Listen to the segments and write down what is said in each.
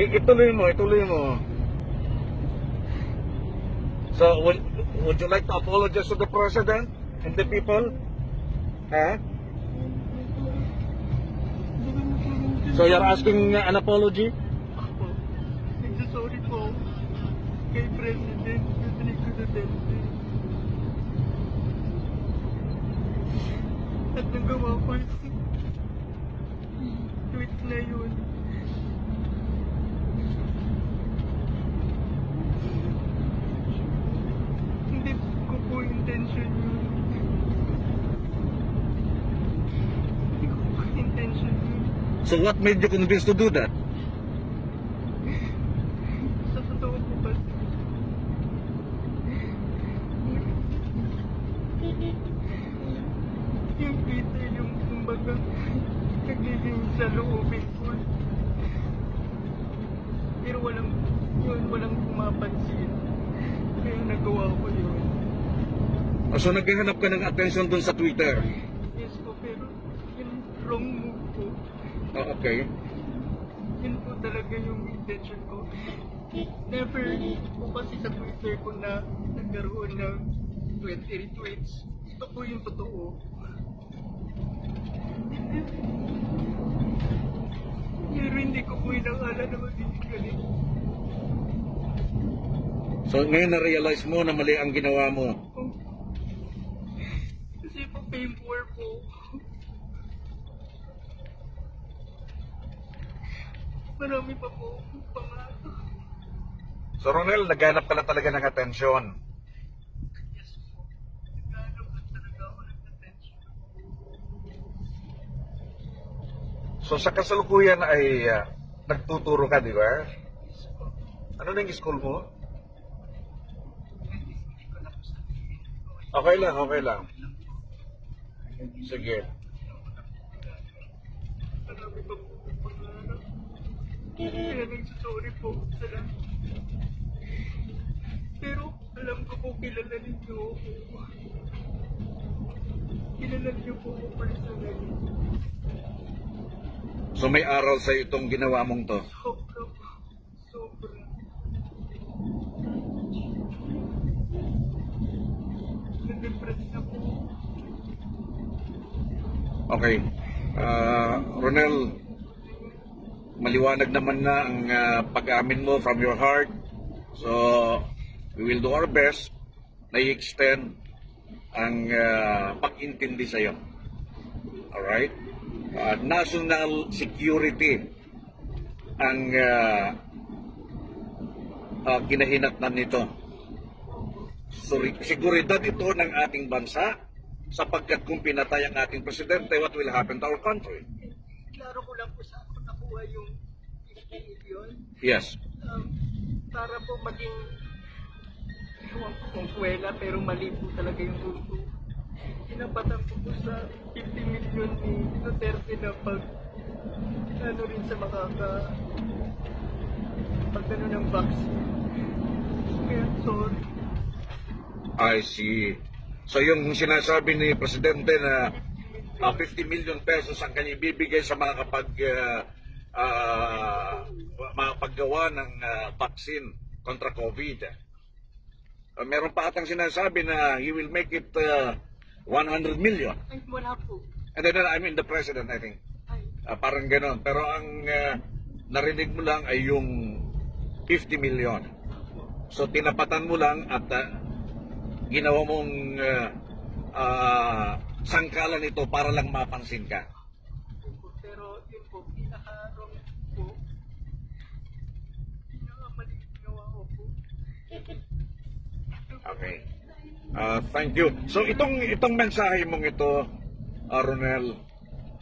I- ituloy mo, ituloy mo. So, would, would you like to apologize to the President and the people? Huh? So you're asking an apology? Ako, nagsasorry po kay President Rodrigo Duterte. At nagawa ko yung tweet na yun. Hindi ko po intention yun. Hindi ko po intention yun. So what made you convinced to do that? Sa totoo po kasi. Yung Peter, yung kumbaga, nagiging sa loobin ko. Pero walang, yun, walang pumapansin. Kaya nagawa ko yun. Oh, So naghahanap ka ng attention dun sa Twitter? Yes po, pero yung wrong move ko, Oh, okay. yun po talaga yung intention ko. Never po kasi sa Twitter ko na nagkaroon ng 20 retweets. Ito po yung totoo. Pero hindi ko po inakala na magiging ganito. So ngayon na-realize mo na mali ang ginawa mo. Kasi po fame war po. Marami pa po pangato. So Ronel, naghanap ka lang talaga ng atensyon. Yes po. Naghanap lang talaga ako ng attention. So sa kasalukuyan ay ah, nagtuturo ka, di ba? Yes po. Ano na yung school mo? Hindi ko na po sabihin. Okay lang, okay lang. Sige. Marami pa po pangarap. Kaya nagsasorry po sa lahat. Pero alam ko po kilala ninyo ako. Kilala niyo po ako personally. So may aral sa itong ginawa mong to. Sobra po. Sobra. Nadepress na po. Okay. Ah, Ronel, maliwanag naman na ang ah, pag-amin mo from your heart. So, we will do our best na i-extend ang ah, pag-intindi sa iyo. Alright? Ah, national security ang uh, uh, kinahinatnan nito. Suri- Seguridad ito ng ating bansa sapagkat kung pinatay ang ating presidente, what will happen to our country? Klaro ko lang po sa ako nakuha yung 50 million. Yes. Um, para po maging ko kung kwela pero mali po talaga yung ruto. Tinapatan ko po sa 50 million ni Duterte na pag ano rin sa makaka pag ano ng vaccine. Kaya sorry. I see. So yung sinasabi ni Presidente na ah, 50 million pesos ang kanya ibibigay sa mga kapag ah, ah, makapaggawa ng ah, vaccine kontra COVID. Ah, meron pa atang sinasabi na he will make it ah, 100 million. Wala po. And then I mean the President I think. Ah, parang ganon. Pero ang ah, narinig mo lang ay yung 50 million. So tinapatan mo lang at ah, ginawa mong ah, ah, sangkalan ito para lang mapansin ka. pero yun po, pinaka-wrong po. Pinaka-mali ginawa ko po. Okay. Ah, thank you. So itong itong mensahe mong ito, Ronel,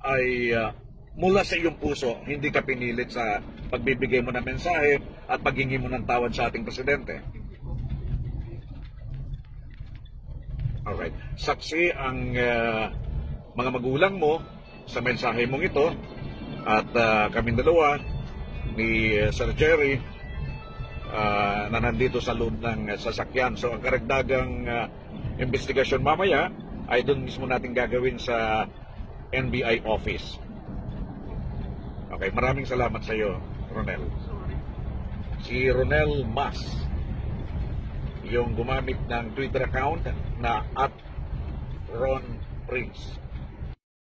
ay ah, mula sa iyong puso, hindi ka pinilit sa pagbibigay mo ng mensahe at paghingi mo ng tawad sa ating presidente. Hindi po. Alright. Saksi ang ah, mga magulang mo sa mensahe mong ito at uh, kami dalawa ni uh, Sir Jerry ah, na nandito sa loob ng uh, sasakyan. So ang karagdagang ah, investigasyon mamaya ay doon mismo natin gagawin sa NBI office. Okay, maraming salamat sa iyo, Ronel. Si Ronel Mas yung gumamit ng Twitter account na at Ron Prince.